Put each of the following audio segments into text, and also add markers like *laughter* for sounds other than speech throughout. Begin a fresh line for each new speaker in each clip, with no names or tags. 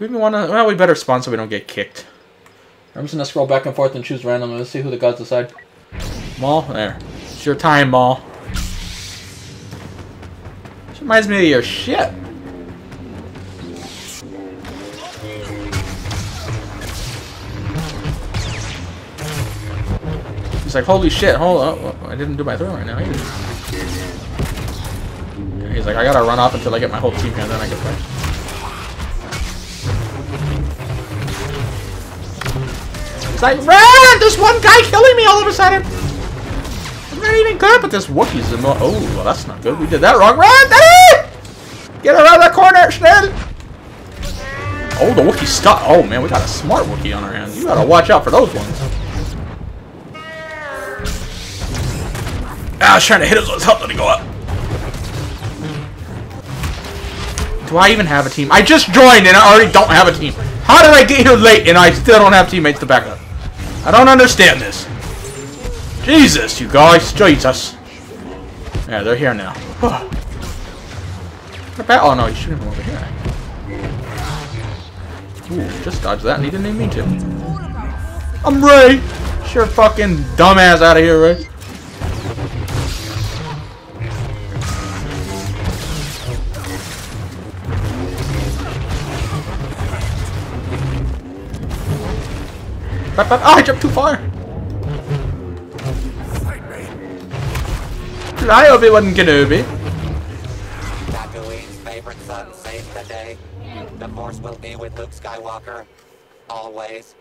we even want to? Well, we better spawn so we don't get kicked. I'm just gonna scroll back and forth and choose randomly. Let's see who the gods decide. Maul, there. It's your time, Maul. This reminds me of your shit. He's like, holy shit, hold up. Oh, I didn't do my throw right now. He's like, I gotta run off until I get my whole team here, and then I can back. He's like, run! There's one guy killing me all of a sudden! I'm not even good, but this Wookiee's the... Oh, well, that's not good. We did that wrong. Run, Daddy! Get around that corner, schnell! Oh, the Wookiee stuck. Oh, man, we got a smart Wookiee on our hands. You gotta watch out for those ones. Ah, I was trying to hit his health didn't go up. Do I even have a team? I just joined and I already don't have a team. How did I get here late and I still don't have teammates to back up? I don't understand this. Jesus, you guys. Jesus. Yeah, they're here now. *sighs* oh no, he's shooting from over here. Ooh, just dodged that and he didn't even mean to. I'm Rey! Sure fucking dumbass out of here, Rey. Oh, I jumped too far! Fly, Obi-Wan Kenobi.
Tatooine's favorite son saved the day. The Force will be with Luke Skywalker. Always.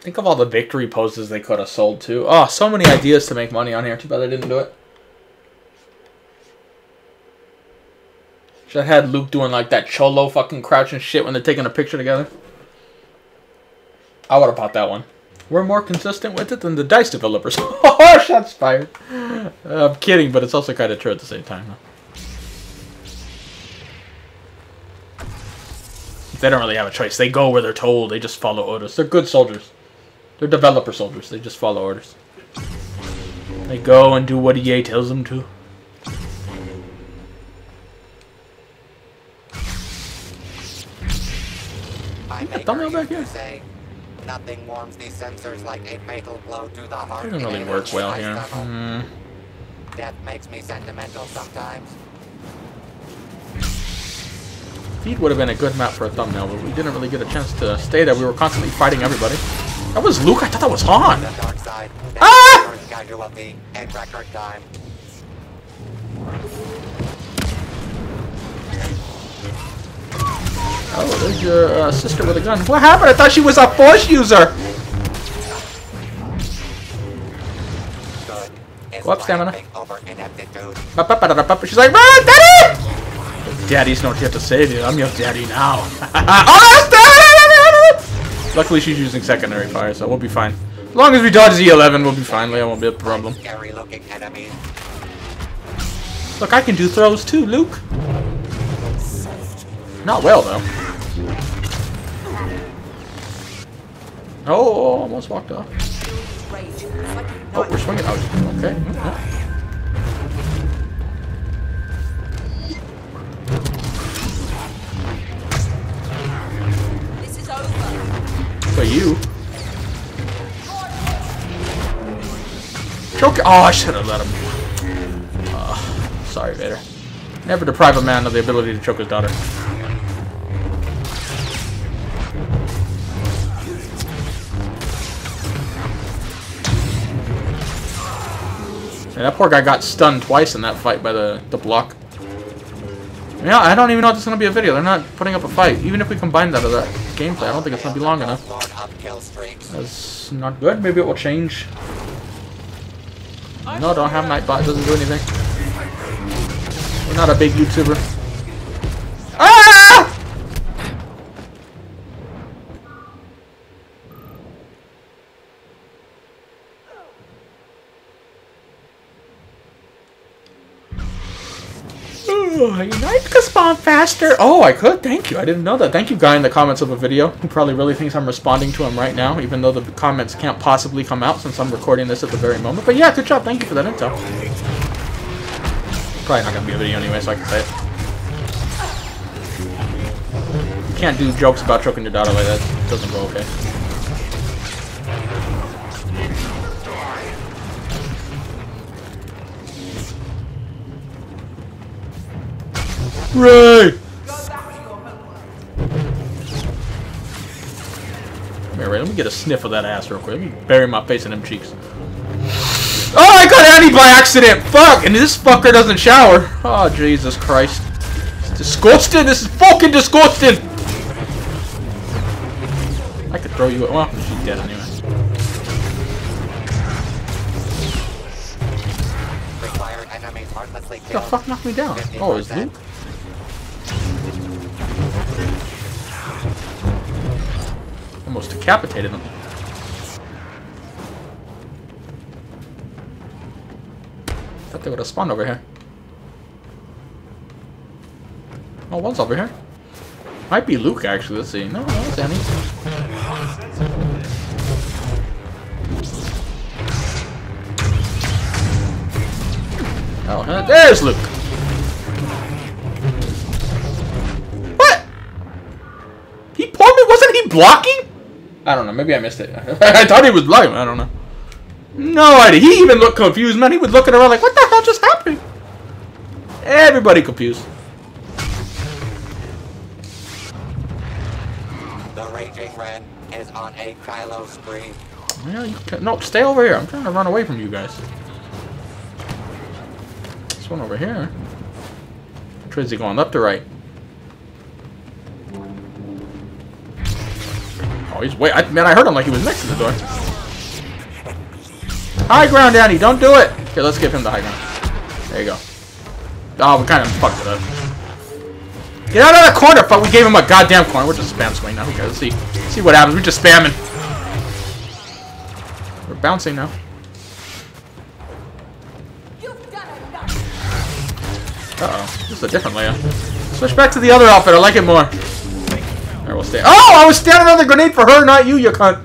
Think of all the victory poses they could have sold too. Oh, so many ideas to make money on here. Too bad they didn't do it. Should have had Luke doing like that cholo fucking crouching shit when they're taking a picture together. I would have bought that one. We're more consistent with it than the DICE developers. *laughs* oh, shots fired. I'm kidding, but it's also kind of true at the same time. They don't really have a choice. They go where they're told. They just follow orders. They're good soldiers. They're developer soldiers. They just follow orders. They go and do what EA tells them to.
I
got thumbnail back here?
Say, nothing warms these sensors like a fatal blow to the heart.
It doesn't really work well here. Hmm.
Death makes me sentimental sometimes.
Feed would have been a good map for a thumbnail, but we didn't really get a chance to stay there. We were constantly fighting everybody. That was Luke? I thought that was Han.
The dark side.
Ah!
Casualty in record time.
Oh, there's your uh, sister with a gun. What happened? I thought she was a force user. Go up, stamina. She's like, run, daddy! Daddy's not here to save you. I'm your daddy now. oh, *laughs* ah, daddy! Ah, Luckily, she's using secondary fire, so we'll be fine. As long as we dodge Z11, we'll be fine. That won't be a problem. Look, I can do throws too, Luke. Not well, though. Oh, almost walked off. Oh, we're swinging. Oh, okay. For you. Choke. Oh, I should have let him. Uh, sorry, Vader. Never deprive a man of the ability to choke his daughter. And that poor guy got stunned twice in that fight by the, the block. Yeah, I don't even know if this is going to be a video. They're not putting up a fight. Even if we combine that with that gameplay, I don't think it's going to be long enough. That's not good. Maybe it will change. No, don't have Nightbot. It doesn't do anything. We're not a big YouTuber. Ah! Oh, you know, you could spawn faster. Oh, I could. Thank you. I didn't know that. Thank you, guy in the comments of a video who probably really thinks I'm responding to him right now, even though the comments can't possibly come out since I'm recording this at the very moment. But yeah, good job. Thank you for that intel. Probably not gonna be a video anyway, so I can say it. You can't do jokes about choking your daughter like that. It doesn't go okay. Rey! Here, Rey, let me get a sniff of that ass real quick. Let me bury my face in them cheeks. Oh, I got Annie by accident! Fuck! And this fucker doesn't shower. Oh, Jesus Christ. It's disgusting! This is fucking disgusting! I could throw you... Well, she's dead anyway.
Required enemies heartlessly
What the fuck knocked me down? Oh, it's Luke? Almost decapitated them. Thought they would have spawned over here. Oh, one's over here. Might be Luke, actually. Let's see. No, no, it's Annie. Oh, huh, there's Luke. What? He pulled me? Wasn't he blocking? I don't know. Maybe I missed it. *laughs* I thought he was blocking. I don't know. No idea. He even looked confused, man. He was looking around like, what the hell just happened? Everybody confused.
The Raging Ren is on a Kylo spree.
Yeah, you can, no, stay over here. I'm trying to run away from you guys. This one over here. Which way is he going? Left or right? Oh, he's way. I, man, I heard him like he was next to the door. High ground, Danny. Don't do it. Okay, let's give him the high ground. There you go. Oh, we kind of fucked it up. Get out of the corner! Fuck, we gave him a goddamn corner. We're just spam swing now. Okay, let's see. See what happens. We're just spamming. We're bouncing now. Uh-oh. This is a different layout. Switch back to the other outfit. I like it more. We'll stay. Oh! I was standing on the grenade for her, not you, you cunt.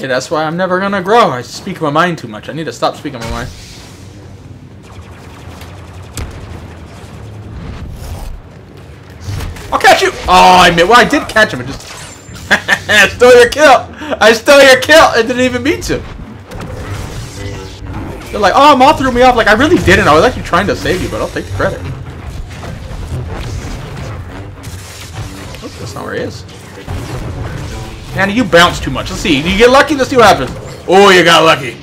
Yeah, that's why I'm never gonna grow. I speak my mind too much. I need to stop speaking my mind. I'll catch you! Oh, I admit. Well, I did catch him. I just *laughs* stole your kill. I stole your kill. and didn't even mean to. They're like, oh, Maul threw me off. Like, I really didn't. I was actually trying to save you, but I'll take the credit. Oh, that's not where he is. Annie, you bounce too much. Let's see. You get lucky? Let's see what happens. Oh, you got lucky.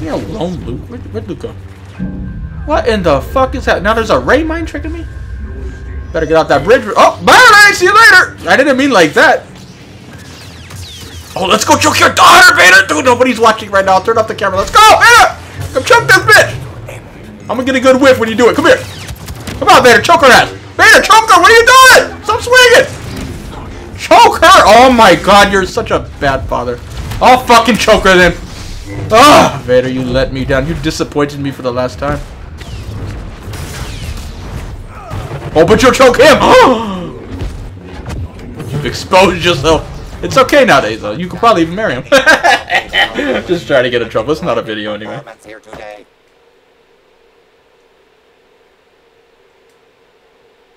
He alone, Luke? Where'd, where'd Luke go? What in the fuck is that? Now there's a ray mine tricking me? Better get off that bridge. Oh, bye, See you later! I didn't mean like that. Oh, let's go choke your daughter, Vader! Dude, nobody's watching right now. Turn off the camera. Let's go, Vader! Come choke this bitch! I'm gonna get a good whiff when you do it. Come here. Come on, Vader. Choke her ass. Vader, choke her. What are you doing? Stop swinging. Choke her. Oh my god, you're such a bad father. I'll fucking choke her then. Ah, Vader, you let me down. You disappointed me for the last time. Oh, but you'll choke him. *gasps* You've exposed yourself. It's okay nowadays, though. You could probably even marry him. *laughs* Just trying to get in trouble. It's not a video anyway.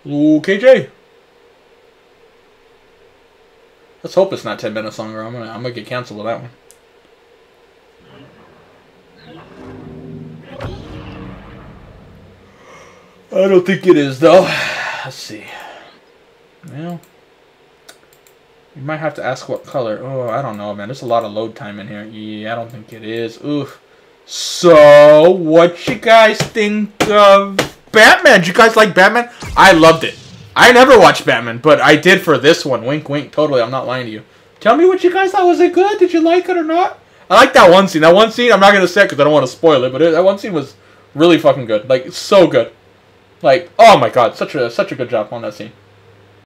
Ooh, KJ. Let's hope it's not 10 minutes longer. I'm gonna, I'm gonna get canceled with that one. I don't think it is, though. Let's see. Well, you might have to ask what color. Oh, I don't know, man. There's a lot of load time in here. Yeah, I don't think it is. Oof. So, what you guys think of Batman? Did you guys like Batman? I loved it. I never watched Batman, but I did for this one. Wink, wink. Totally, I'm not lying to you. Tell me what you guys thought. Was it good? Did you like it or not? I like that one scene. That one scene, I'm not going to say it because I don't want to spoil it, but it, that one scene was really fucking good. Like, so good. Like, oh my god, such a such a good job on that scene.